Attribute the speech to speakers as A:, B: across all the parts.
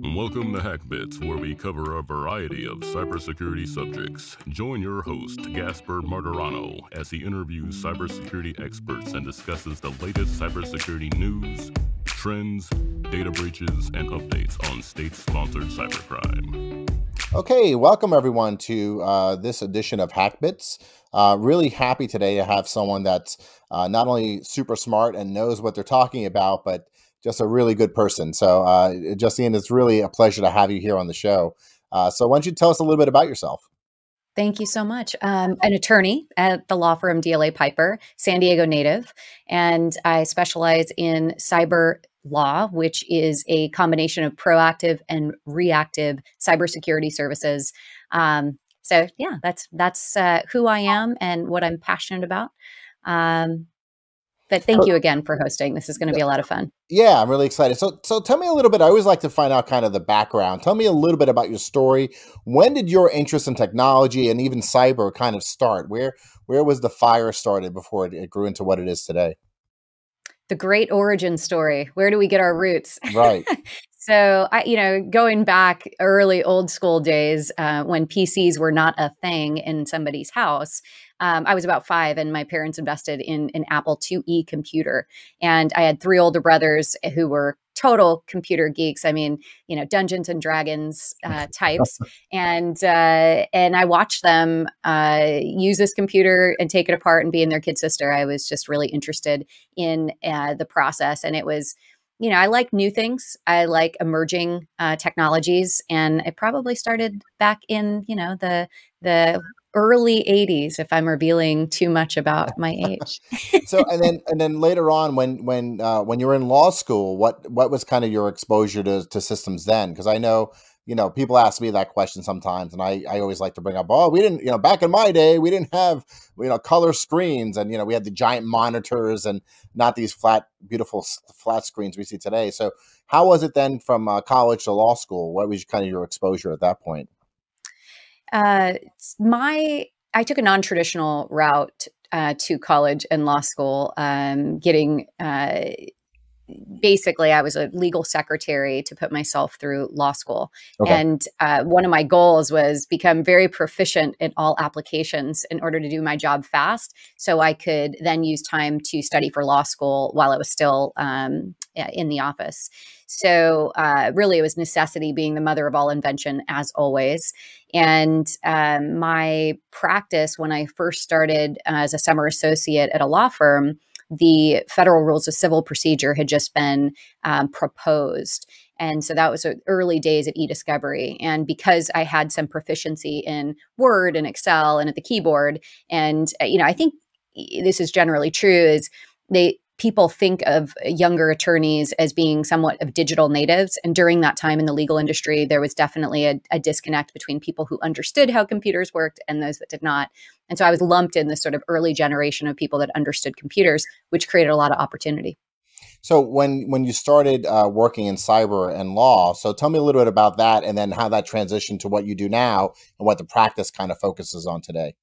A: Welcome to Hackbits, where we cover a variety of cybersecurity subjects. Join your host, Gaspare Marturano, as he interviews cybersecurity experts and discusses the latest cybersecurity news, trends, data breaches, and updates on state sponsored cybercrime.
B: Okay, welcome everyone to uh, this edition of Hackbits. Uh, really happy today to have someone that's uh, not only super smart and knows what they're talking about, but just a really good person. So, uh, Justine, it's really a pleasure to have you here on the show. Uh, so, why don't you tell us a little bit about yourself?
C: Thank you so much. Um, an attorney at the law firm DLA Piper, San Diego native, and I specialize in cyber law, which is a combination of proactive and reactive cybersecurity services. Um, so, yeah, that's that's uh, who I am and what I'm passionate about. Um, but thank you again for hosting. This is going to be a lot of fun.
B: Yeah, I'm really excited. So, so tell me a little bit. I always like to find out kind of the background. Tell me a little bit about your story. When did your interest in technology and even cyber kind of start? Where where was the fire started before it, it grew into what it is today?
C: The great origin story. Where do we get our roots?
B: Right.
C: so, I, you know, going back early old school days uh, when PCs were not a thing in somebody's house, um, I was about five, and my parents invested in an Apple IIe computer. And I had three older brothers who were total computer geeks. I mean, you know, Dungeons and Dragons uh, types, and uh, and I watched them uh, use this computer and take it apart and be in their kid sister. I was just really interested in uh, the process, and it was. You know, I like new things. I like emerging uh, technologies, and it probably started back in you know the the early 80s if i'm revealing too much about my age
B: so and then and then later on when when uh, when you were in law school what what was kind of your exposure to, to systems then because i know you know people ask me that question sometimes and i i always like to bring up oh we didn't you know back in my day we didn't have you know color screens and you know we had the giant monitors and not these flat beautiful flat screens we see today. So how was it then from uh, college to law school? What was kind of your exposure at that point?
C: Uh, my I took a non traditional route uh, to college and law school, um, getting uh, basically I was a legal secretary to put myself through law school. Okay. And uh, one of my goals was become very proficient in all applications in order to do my job fast. So I could then use time to study for law school while I was still um, in the office. So uh, really, it was necessity being the mother of all invention, as always. And um, my practice when I first started as a summer associate at a law firm the federal rules of civil procedure had just been um, proposed. And so that was early days at eDiscovery. And because I had some proficiency in Word and Excel and at the keyboard, and uh, you know, I think this is generally true, is they people think of younger attorneys as being somewhat of digital natives. And during that time in the legal industry, there was definitely a, a, disconnect between people who understood how computers worked and those that did not. And so I was lumped in this sort of early generation of people that understood computers, which created a lot of opportunity.
B: So when when you started uh, working in cyber and law, so tell me a little bit about that, and then how that transitioned to what you do now, and what the practice kind of focuses on today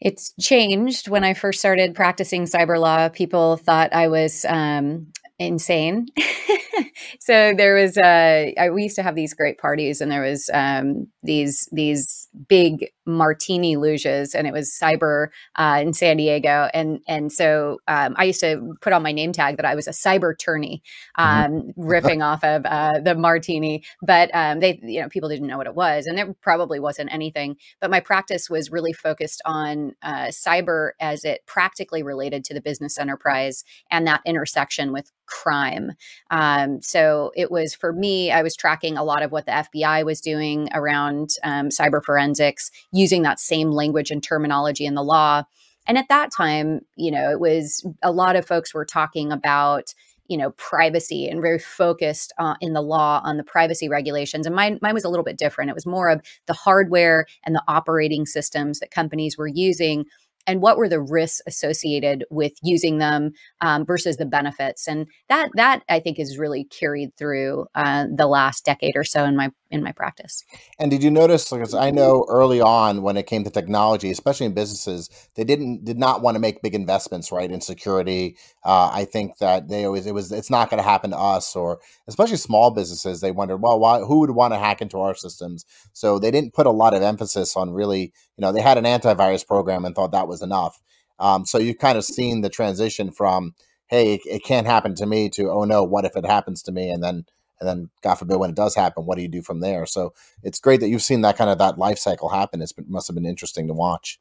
C: it's changed. When I first started practicing cyber law, people thought I was um, insane. so there was uh, I, we used to have these great parties, and there was um, these these big martini luges, and it was cyber uh, in San Diego, and and so um, I used to put on my name tag that I was a cyber tourney, mm-hmm. um, mm-hmm. riffing off of uh, the martini. But um, they, you know, people didn't know what it was, and there probably wasn't anything. But my practice was really focused on uh, cyber as it practically related to the business enterprise and that intersection with crime. Um, so it was for me, I was tracking a lot of what the FBI was doing around um, cyber forensics, using that same language and terminology in the law. And at that time, you know, it was a lot of folks were talking about you know privacy and very focused uh, in the law on the privacy regulations. And mine, mine was a little bit different. It was more of the hardware and the operating systems that companies were using and what were the risks associated with using them um, versus the benefits. And that that i think is really carried through uh, the last decade or so in my in my practice.
B: And did you notice? Because I know early on when it came to technology, especially in businesses, they didn't did not want to make big investments, right, in security. Uh, I think that they always it was it's not going to happen to us, or especially small businesses. They wondered, well, why who would want to hack into our systems? So they didn't put a lot of emphasis on really, you know, they had an antivirus program and thought that was enough. Um, so you've kind of seen the transition from hey, it, it can't happen to me to oh no, what if it happens to me? And then and then God forbid when it does happen, what do you do from there? So it's great that you've seen that kind of that life cycle happen. It's been, must have been interesting to watch.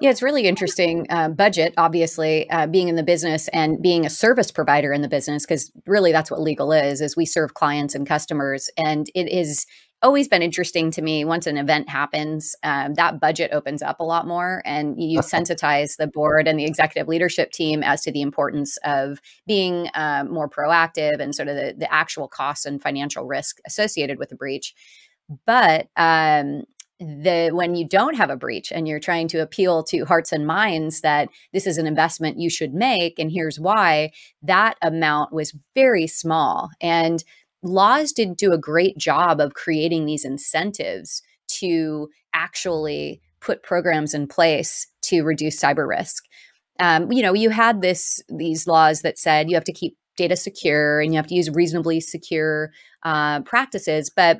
C: Yeah, it's really interesting. Uh, budget, obviously, uh, being in the business and being a service provider in the business, because really that's what legal is: is we serve clients and customers, and it is always been interesting to me once an event happens um, that budget opens up a lot more and you sensitize the board and the executive leadership team as to the importance of being uh, more proactive and sort of the, the actual costs and financial risk associated with the breach. But um, the when you don't have a breach and you're trying to appeal to hearts and minds that this is an investment you should make and here's why that amount was very small. And laws didn't do a great job of creating these incentives to actually put programs in place to reduce cyber risk. Um, you know, you had this these laws that said you have to keep data secure and you have to use reasonably secure uh, practices, but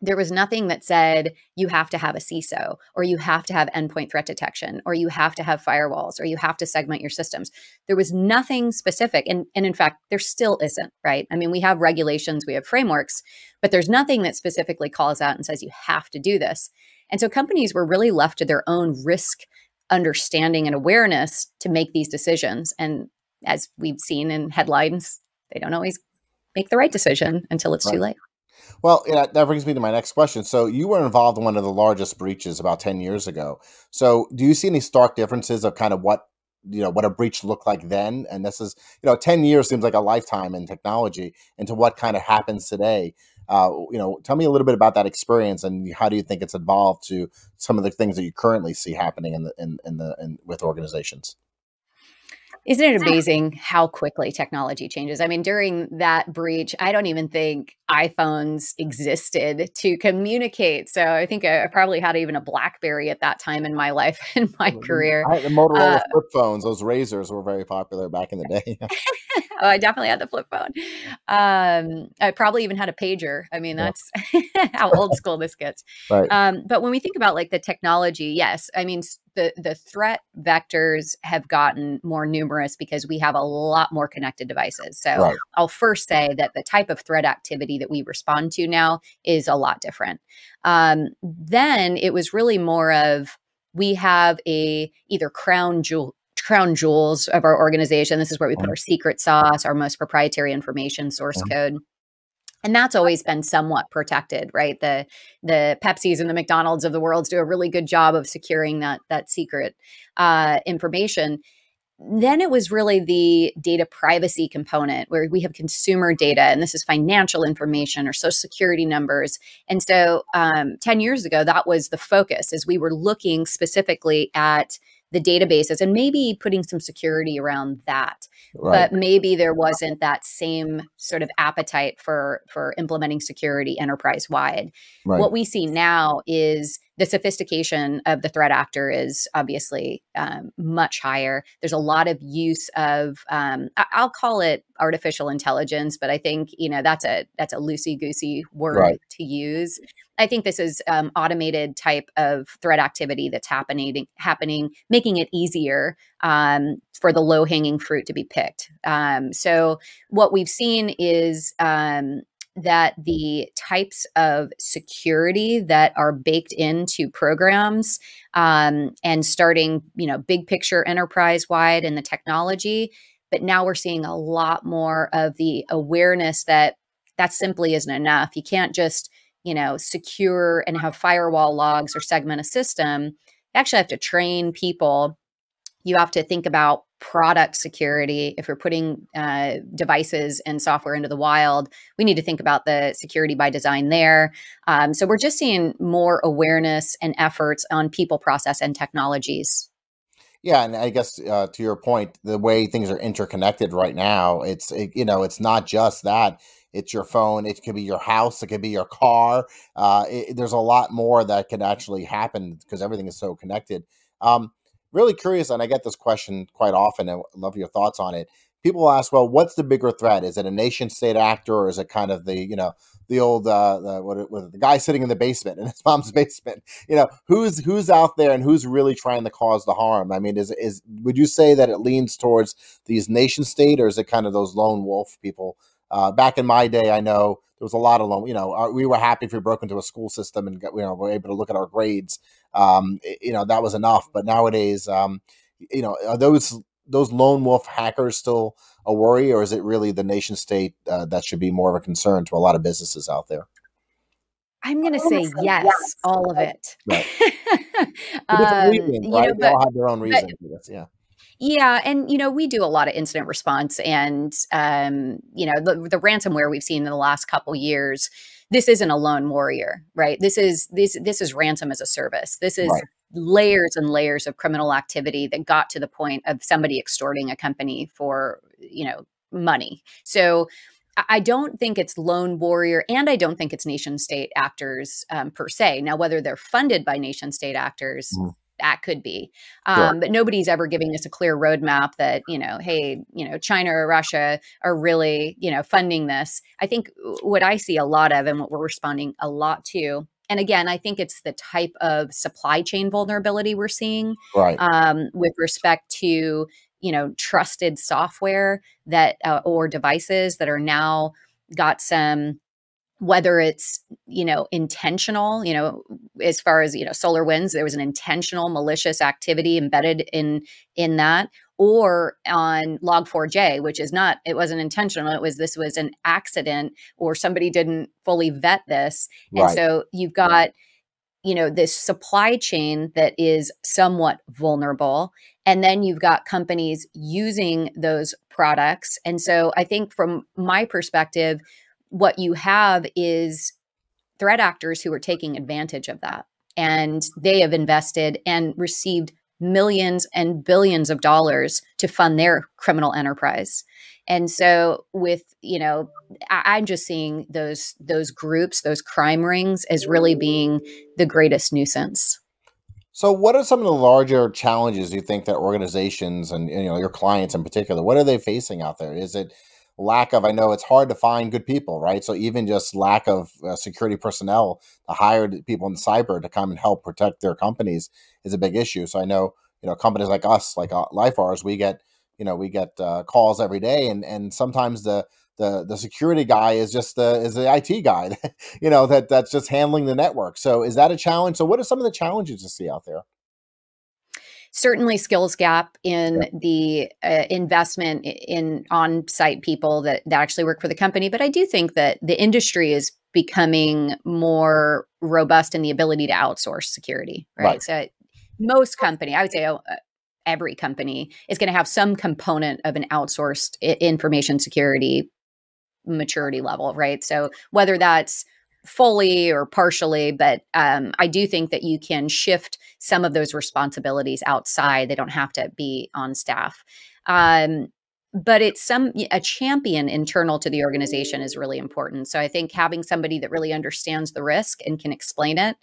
C: there was nothing that said you have to have a CISO or you have to have endpoint threat detection or you have to have firewalls or you have to segment your systems. There was nothing specific. And, and in fact, there still isn't, right? I mean, we have regulations, we have frameworks, but there's nothing that specifically calls out and says you have to do this. And so companies were really left to their own risk understanding and awareness to make these decisions. And as we've seen in headlines, they don't always make the right decision until it's right. too late.
B: Well, yeah, that brings me to my next question. So, you were involved in one of the largest breaches about 10 years ago. So, do you see any stark differences of kind of what, you know, what a breach looked like then? And this is, you know, 10 years seems like a lifetime in technology into what kind of happens today. Uh, you know, tell me a little bit about that experience and how do you think it's evolved to some of the things that you currently see happening in the in, in the in, with organizations?
C: Isn't it amazing how quickly technology changes? I mean, during that breach, I don't even think iPhones existed to communicate. So I think I probably had even a BlackBerry at that time in my life and my mm-hmm. career.
B: I, the Motorola uh, flip phones, those RAZRs were very popular back in the day.
C: oh, I definitely had the flip phone. Um, I probably even had a pager. I mean, that's yeah. how old school this gets. Right. Um, but when we think about like the technology, yes, I mean, the the threat vectors have gotten more numerous because we have a lot more connected devices. So right. I'll first say that the type of threat activity that we respond to now is a lot different. Um, then it was really more of we have a either crown jewel crown jewels of our organization. This is where we put mm-hmm. our secret sauce, our most proprietary information source mm-hmm. code and that's always been somewhat protected right? The the pepsis and the mcdonald's of the world do a really good job of securing that that secret uh, information. Then it was really the data privacy component where we have consumer data and this is financial information or social security numbers. And so um, 10 years ago that was the focus as we were looking specifically at the databases and maybe putting some security around that right. but maybe there wasn't that same sort of appetite for for implementing security enterprise wide right. what we see now is the sophistication of the threat actor is obviously um, much higher. There's a lot of use of um, I'll call it artificial intelligence, but I think you know that's a that's a loosey goosey word right. to use. I think this is um, automated type of threat activity that's happening happening, making it easier um, for the low hanging fruit to be picked. Um, so what we've seen is um, that the types of security that are baked into programs um, and starting, you know, big picture enterprise wide in the technology. But now we're seeing a lot more of the awareness that that simply isn't enough. You can't just, you know, secure and have firewall logs or segment a system. You actually have to train people. You have to think about product security if we're putting uh, devices and software into the wild we need to think about the security by design there um, so we're just seeing more awareness and efforts on people process and technologies
B: yeah and i guess uh, to your point the way things are interconnected right now it's it, you know it's not just that it's your phone, it could be your house, it could be your car. Uh, it, there's a lot more that could actually happen because everything is so connected. Um, really curious, and I get this question quite often, I love your thoughts on it. People ask, well, what's the bigger threat? Is it a nation state actor, or is it kind of the you know the old uh, the, what, what, the guy sitting in the basement in his mom's basement? You know, who's who's out there and who's really trying to cause the harm? I mean, is is would you say that it leans towards these nation state, or is it kind of those lone wolf people? Uh, back in my day, I know there was a lot of lone. You know, our, we were happy if we broke into a school system and got, you know were able to look at our grades. Um, it, you know, that was enough. But nowadays, um, you know, are those those lone wolf hackers still a worry, or is it really the nation state uh, that should be more of a concern to a lot of businesses out there?
C: I'm going to say, say yes, yes, all of it. Right. um,
B: reasons, right? Know, but, they all have their own reasons. yeah.
C: Yeah, and you know we do a lot of incident response, and um, you know the, the ransomware we've seen in the last couple years. This isn't a lone warrior, right? This is this this is ransom as a service. This is right layers and layers of criminal activity that got to the point of somebody extorting a company for you know money so I don't think it's lone warrior, and I don't think it's nation state actors um, per se. Now, whether they're funded by nation state actors, mm. That could be. Um, sure. But nobody's ever giving us a clear roadmap that you know, hey, you know, China or Russia are really you know funding this. I think what I see a lot of, and what we're responding a lot to, and again, I think it's the type of supply chain vulnerability we're seeing
B: right.
C: um, with respect to you know trusted software that uh, or devices that are now got some whether it's you know intentional you know as far as you know SolarWinds there was an intentional malicious activity embedded in in that or on log4j which is not it wasn't intentional it was this was an accident or somebody didn't fully vet this right. and so you've got you know this supply chain that is somewhat vulnerable and then you've got companies using those products and so i think from my perspective what you have is threat actors who are taking advantage of that and they have invested and received millions and billions of dollars to fund their criminal enterprise. And so with, you know, I, am just seeing those those groups, those crime rings as really being the greatest nuisance.
B: So what are some of the larger challenges you think that organizations and you know your clients in particular, what are they facing out there? Is it lack of i know it's hard to find good people right? So even just lack of uh, security personnel to hire people in cyber to come and help protect their companies is a big issue. So i know you know companies like us like uh, LIFARS we get you know we get uh, calls every day and and sometimes the the the security guy is just the is the IT guy you know that that's just handling the network. So is that a challenge? So what are some of the challenges you see out there
C: certainly skills gap in the uh, investment in on-site people that, that actually work for the company but i do think that the industry is becoming more robust in the ability to outsource security right, right. so most company i would say oh, uh, every company is going to have some component of an outsourced information security maturity level right? So whether that's fully or partially, but um, I do think that you can shift some of those responsibilities outside. They don't have to be on staff. Um, but it's some a champion internal to the organization is really important. So I think having somebody that really understands the risk and can explain it.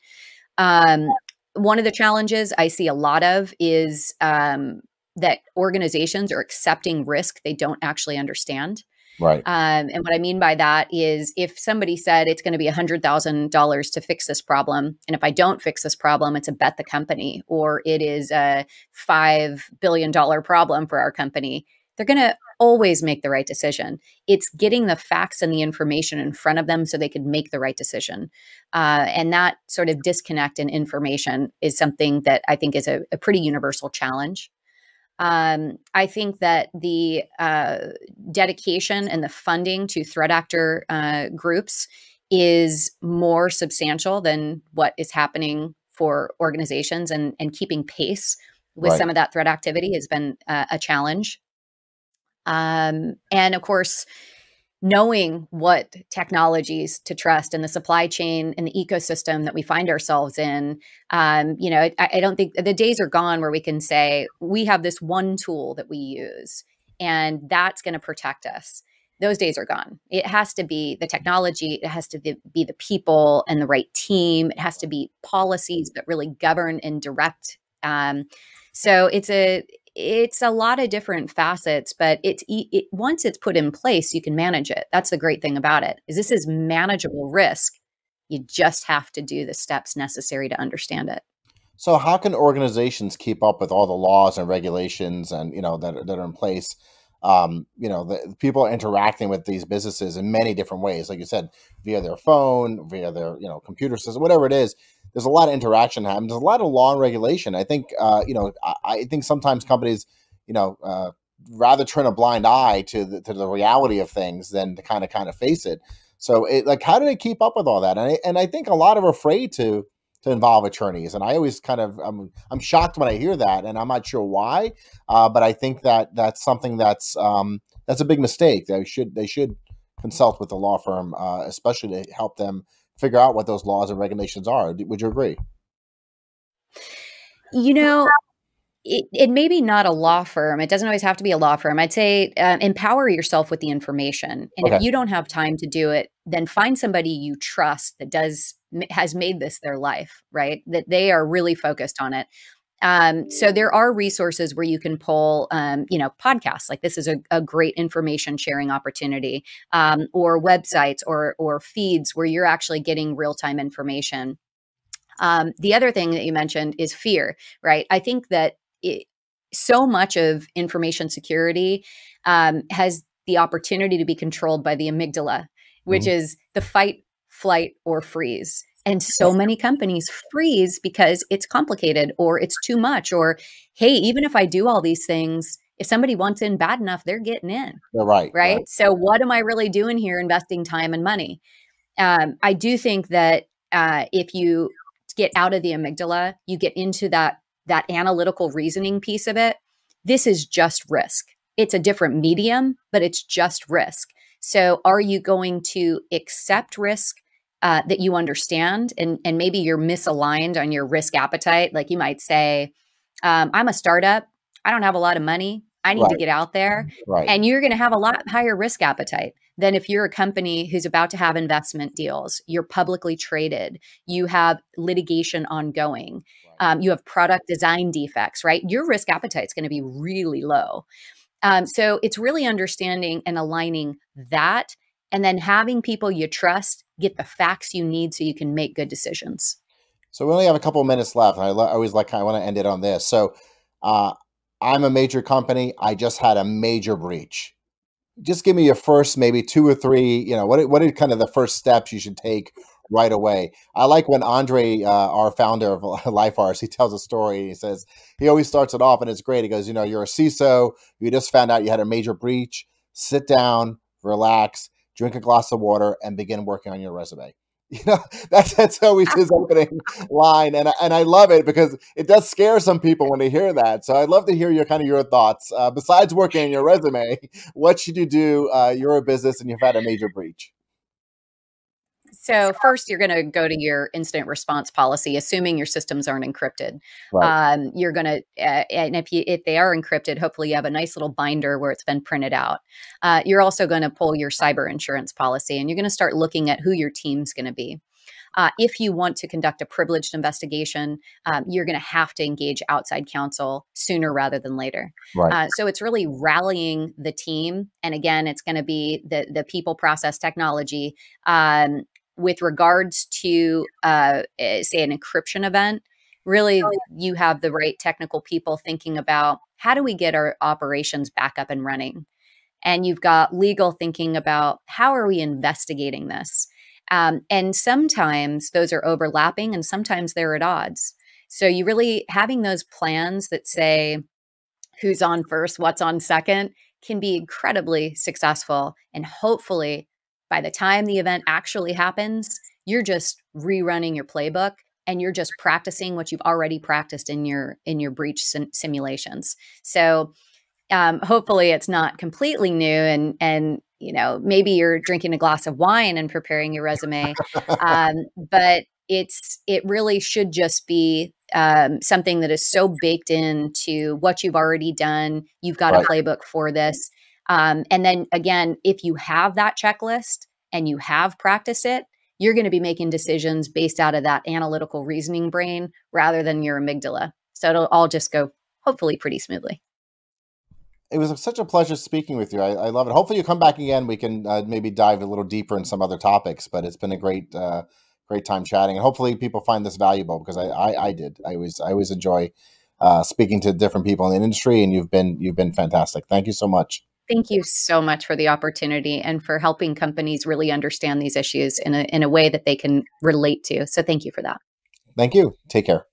C: Um, one of the challenges I see a lot of is um, that organizations are accepting risk they don't actually understand.
B: Right.
C: Um, and what I mean by that is if somebody said it's going to be $100,000 to fix this problem, and if I don't fix this problem, it's a bet the company, or it is a $5 billion problem for our company, they're going to always make the right decision. It's getting the facts and the information in front of them so they could make the right decision. Uh, and that sort of disconnect in information is something that I think is a, a pretty universal challenge. Um, I think that the uh, dedication and the funding to threat actor uh, groups is more substantial than what is happening for organizations, and and keeping pace with right. some of that threat activity has been uh, a challenge. Um, and of course, knowing what technologies to trust in the supply chain and the ecosystem that we find ourselves in um, you know I, I, don't think the days are gone where we can say we have this one tool that we use and that's going to protect us those days are gone. It has to be the technology, it has to be the people and the right team, it has to be policies that really govern and direct. Um, so it's a it's a lot of different facets, but it's it, once it's put in place, you can manage it. That's the great thing about it. Is this is manageable risk. You just have to do the steps necessary to understand it.
B: So, how can organizations keep up with all the laws and regulations and you know that that are in place? um, you know, the, people are interacting with these businesses in many different ways, like you said, via their phone, via their you know computer system, whatever it is. There's a lot of interaction happening. There's a lot of law and regulation. I think uh, you know, I, I, think sometimes companies, you know, uh, rather turn a blind eye to the, to the reality of things than to kind of kind of face it. So, it, like, how do they keep up with all that? And I, and I think a lot of are afraid to to involve attorneys. And I always kind of I'm I'm shocked when I hear that, and I'm not sure why. Uh, but I think that that's something that's um, that's a big mistake. They should they should consult with the law firm, uh, especially to help them figure out what those laws and regulations are. Would you agree?
C: You know, it, it may be not a law firm. It doesn't always have to be a law firm. I'd say uh, empower yourself with the information. And okay. if you don't have time to do it, then find somebody you trust that does has made this their life, right? That they are really focused on it. Um, so there are resources where you can pull, um, you know, podcasts. Like this is a, a great information sharing opportunity, um, or websites or or feeds where you're actually getting real time information. Um, the other thing that you mentioned is fear, right? I think that it, so much of information security um, has the opportunity to be controlled by the amygdala, which mm-hmm. is the fight, flight, or freeze. And so many companies freeze because it's complicated or it's too much, or hey, even if I do all these things, if somebody wants in bad enough, they're getting in.
B: They're right,
C: right. Right. So, what am I really doing here investing time and money? Um, I do think that uh, if you get out of the amygdala, you get into that that analytical reasoning piece of it, this is just risk. It's a different medium, but it's just risk. So, are you going to accept risk uh, that you understand, and and maybe you're misaligned on your risk appetite? Like you might say, um, "I'm a startup. I don't have a lot of money. I need right. to get out there," right. and you're going to have a lot higher risk appetite than if you're a company who's about to have investment deals. You're publicly traded. You have litigation ongoing um, you have product design defects, right? Your risk appetite is going to be really low. Um, so it's really understanding and aligning that and then having people you trust get the facts you need so you can make good decisions.
B: So we only have a couple minutes left. I always like I want to end it on this. So uh, I'm a major company. I just had a major breach. Just give me your first maybe two or three. You know what? What are kind of the first steps you should take right away. I like when Ondrej, uh, our founder of LIFARS, he tells a story. He says he always starts it off, and it's great. He goes, "You know, you're a CISO. You just found out you had a major breach. Sit down, relax, drink a glass of water, and begin working on your resume." You know, that's that's always his opening line, and and I love it because it does scare some people when they hear that. So I'd love to hear your kind of your thoughts. Uh, besides working on your resume, what should you do? Uh, you're a business and you've had a major breach.
C: So first, you're going to go to your incident response policy, assuming your systems aren't encrypted. Right. Um, you're going to, uh, and if you if they are encrypted, hopefully you have a nice little binder where it's been printed out. Uh, you're also going to pull your cyber insurance policy, and you're going to start looking at who your team's going to be. Uh, if you want to conduct a privileged investigation, um, you're going to have to engage outside counsel sooner rather than later. Right. Uh, so it's really rallying the team, and again, it's going to be the the people, process, technology, um, with regards to uh, eh, say an encryption event really oh, you have the right technical people thinking about how do we get our operations back up and running? And you've got legal thinking about how are we investigating this? Um, and sometimes those are overlapping and sometimes they're at odds. So you really having those plans that say who's on first what's on second can be incredibly successful and hopefully by the time the event actually happens, you're just rerunning your playbook and you're just practicing what you've already practiced in your in your breach sim- simulations. So um, hopefully it's not completely new and and you know maybe you're drinking a glass of wine and preparing your resume um, but it's it really should just be um, something that is so baked into what you've already done you've got right. a playbook for this Um, and then again, if you have that checklist and you have practiced it, you're going to be making decisions based out of that analytical reasoning brain rather than your amygdala. So it'll all just go hopefully pretty smoothly.
B: It was such a pleasure speaking with you. I, I love it. Hopefully, you come back again. We can uh, maybe dive a little deeper in some other topics. But it's been a great, uh, great time chatting, and hopefully, people find this valuable because I, I, I did. I always, I always enjoy uh, speaking to different people in the industry, and you've been, you've been fantastic. Thank you so much.
C: Thank you so much for the opportunity and for helping companies really understand these issues in a, in a way that they can relate to. So, thank you for that.
B: Thank you. Take care.